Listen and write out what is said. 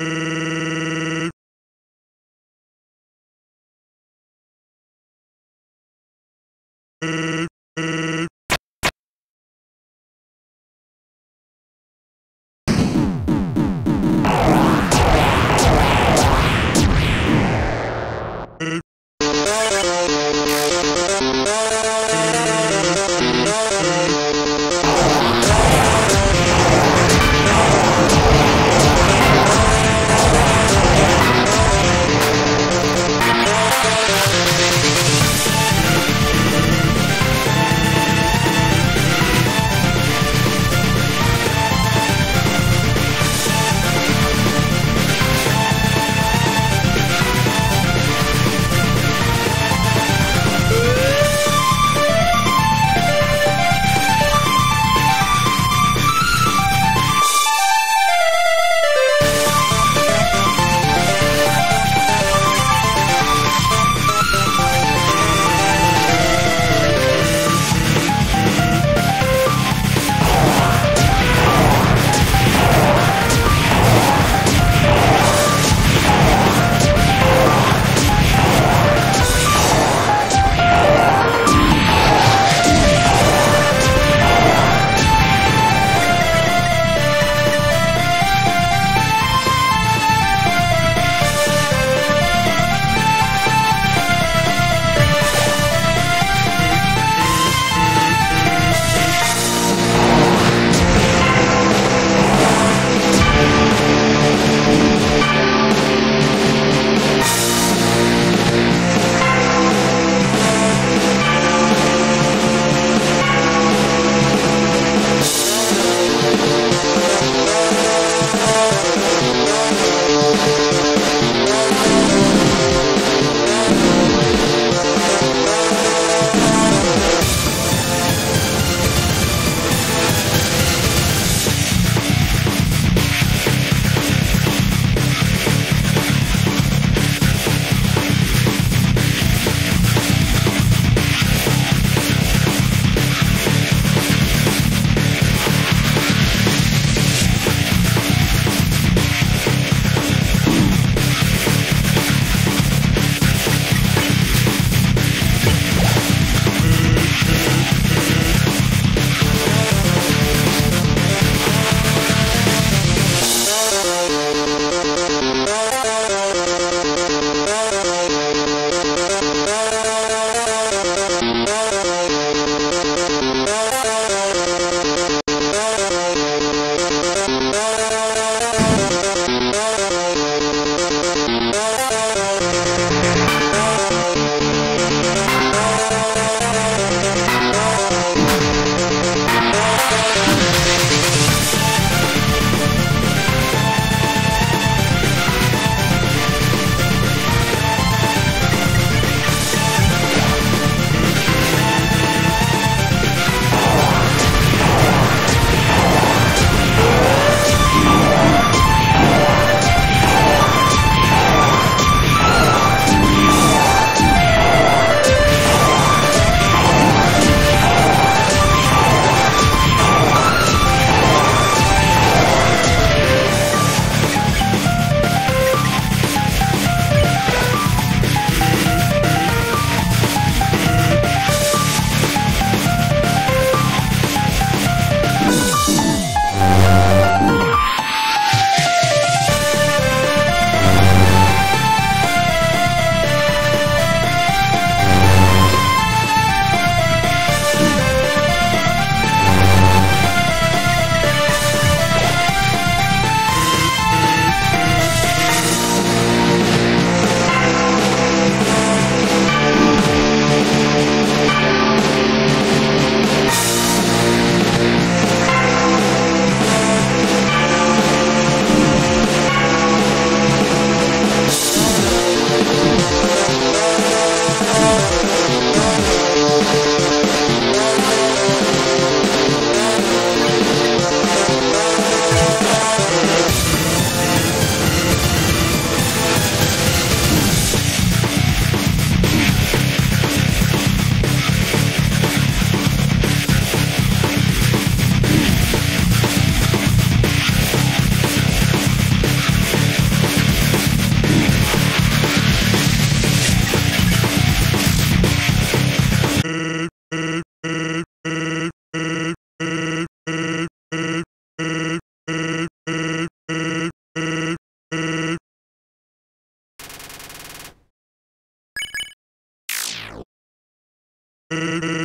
Thank Hey,